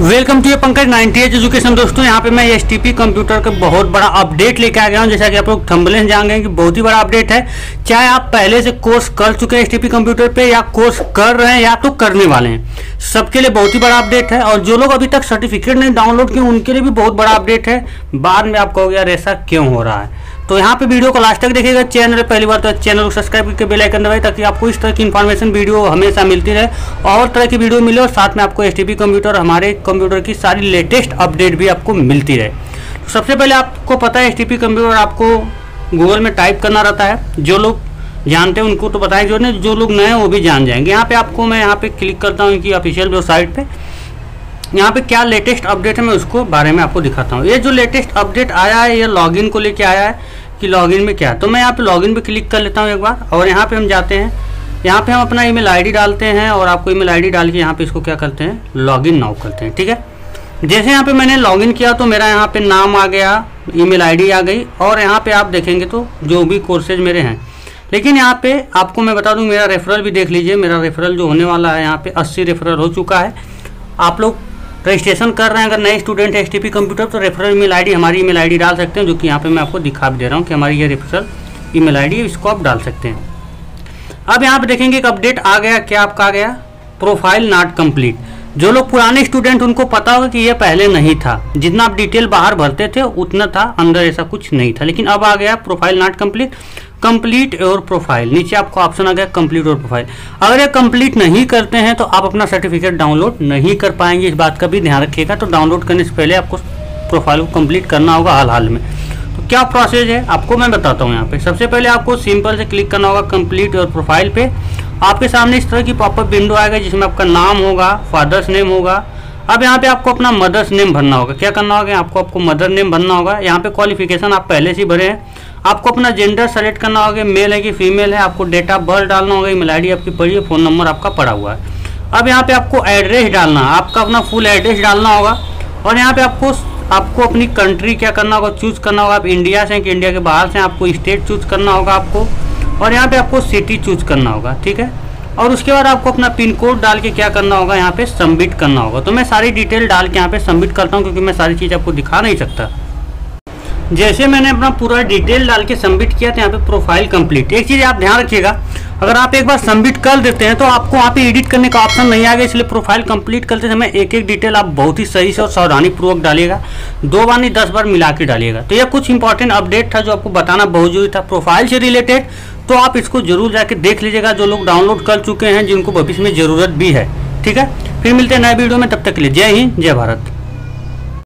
Welcome to ये Pankaj 98 education. दोस्तों, यहाँ पे मैं एस टी कंप्यूटर का बहुत बड़ा अपडेट लेके आ गया हूँ। जैसा कि आप लोग थंबले जान कि बहुत ही बड़ा अपडेट है। चाहे आप पहले से कोर्स कर चुके हैं एस टी कंप्यूटर पे या कोर्स कर रहे हैं या तो करने वाले हैं। सबके लिए बहुत ही बड़ा अपडेट है और जो लोग अभी तक सर्टिफिकेट नहीं डाउनलोड किए, उनके लिए भी बहुत बड़ा अपडेट है। बाद में आप कहोगे, यार, ऐसा क्यों हो रहा है? तो यहाँ पे वीडियो को लास्ट तक देखिएगा। चैनल पहली बार तो चैनल को सब्सक्राइब करके बेल आइकन दबाए ताकि आपको इस तरह की इन्फॉर्मेशन वीडियो हमेशा मिलती रहे और तरह की वीडियो मिले और साथ में आपको एसटीपी कंप्यूटर हमारे कंप्यूटर की सारी लेटेस्ट अपडेट भी आपको मिलती रहे। तो सबसे पहले आपको पता है एसटीपी कंप्यूटर आपको गूगल में टाइप करना रहता है। जो लोग जानते हैं उनको तो बताएँ, जो नहीं, जो लोग नए हैं वो भी जान जाएँगे। यहाँ पे आपको मैं यहाँ पे क्लिक करता हूँ इनकी ऑफिशियल वेबसाइट पे। यहाँ पे क्या लेटेस्ट अपडेट है मैं उसको बारे में आपको दिखाता हूँ। ये जो लेटेस्ट अपडेट आया है, ये लॉगिन को लेके आया है कि लॉगिन में क्या है। तो मैं यहाँ पे लॉगिन पे क्लिक कर लेता हूँ एक बार और यहाँ पे हम जाते हैं। यहाँ पे हम अपना ईमेल आईडी डालते हैं और आपको ईमेल आईडी डाल के यहाँ पे इसको क्या करते हैं? लॉगिन नाउ करते हैं, ठीक है? जैसे यहाँ पे मैंने लॉगिन किया तो मेरा यहाँ पे नाम आ गया ईमेल आईडी आ गई और यहाँ पे आप देखेंगे तो जो भी कोर्सेज मेरे हैं। लेकिन यहाँ पे आपको मैं बता दूँ, मेरा रेफरल भी देख लीजिए, मेरा रेफरल जो होने वाला है यहाँ पे अस्सी रेफरल हो चुका है। आप लोग रजिस्ट्रेशन कर रहे हैं। अगर नए स्टूडेंट है एस कंप्यूटर तो रेफरल ईमेल आईडी हमारी ईमेल आईडी डाल सकते हैं, जो कि यहाँ पे मैं आपको दिखा भी दे रहा हूँ कि हमारी ये रेफरल ईमेल आईडी इसको आप डाल सकते हैं। अब यहाँ पे देखेंगे एक अपडेट आ गया, क्या आपका आ गया? प्रोफ़ाइल नॉट कंप्लीट जो लोग पुराने स्टूडेंट उनको पता होगा कि ये पहले नहीं था। जितना आप डिटेल बाहर भरते थे, उतना था, अंदर ऐसा कुछ नहीं था। लेकिन अब आ गया प्रोफ़ाइल नॉट कंप्लीट कंप्लीट और प्रोफ़ाइल नीचे आपको ऑप्शन आ गया कंप्लीट और प्रोफ़ाइल अगर ये कंप्लीट नहीं करते हैं तो आप अपना सर्टिफिकेट डाउनलोड नहीं कर पाएँगे। इस बात का भी ध्यान रखिएगा। तो डाउनलोड करने से पहले आपको प्रोफ़ाइल को कंप्लीट करना होगा हाल हाल में। तो क्या प्रोसेस है? आपको मैं बताता हूँ यहाँ पे। सबसे पहले आपको सिंपल से क्लिक करना होगा कंप्लीट और प्रोफ़ाइल पे। आपके सामने इस तरह की पॉपअप विंडो आएगा जिसमें आपका नाम होगा फादर्स नेम होगा। अब यहाँ पे आपको अपना मदर्स नेम भरना होगा। क्या करना होगा? आपको आपको मदर नेम भरना होगा। यहाँ पे क्वालिफिकेशन आप पहले से भरे हैं। आपको अपना जेंडर सेलेक्ट करना होगा। मेल है कि फीमेल है, आपको डेट ऑफ़ बर्थ डालना होगा। ईमेल आईडी आपकी पड़ी है फ़ोन नंबर आपका पड़ा हुआ है। अब यहाँ पे आपको एड्रेस डालना है। आपका अपना फुल एड्रेस डालना होगा। और यहाँ पे आपको आपको अपनी कंट्री क्या करना होगा? चूज़ करना होगा। आप इंडिया से हैं कि इंडिया के बाहर से आपको स्टेट चूज़ करना होगा आपको। और यहाँ पे आपको सिटी चूज़ करना होगा, ठीक है? और उसके बाद आपको अपना पिन कोड डाल के क्या करना होगा, यहाँ पे सबमिट करना होगा। तो मैं सारी डिटेल डाल के यहाँ पे सबमिट करता हूँ, क्योंकि मैं सारी चीज़ आपको दिखा नहीं सकता। जैसे मैंने अपना पूरा डिटेल डाल के सबमिट किया तो यहाँ पे प्रोफ़ाइल कंप्लीट एक चीज़ आप ध्यान रखिएगा, अगर आप एक बार सबमिट कर देते हैं तो आपको वहाँ पे एडिट करने का ऑप्शन नहीं आएगा, इसलिए प्रोफ़ाइल कंप्लीट करते समय एक एक डिटेल आप बहुत ही सही से और सावधानी पूर्वक डालिएगा। दो बार नहीं, दस बार मिला के डालिएगा। तो यह कुछ इंपॉर्टेंट अपडेट था जो आपको बताना बहुत ज़रूरी था। प्रोफ़ाइल से रिलेटेड तो आप इसको ज़रूर जाके देख लीजिएगा जो लोग डाउनलोड कर चुके हैं, जिनको भविष्य में ज़रूरत भी है। ठीक है? फिर मिलते हैं नए वीडियो में, तब तक के लिए जय हिंद, जय भारत।